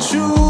true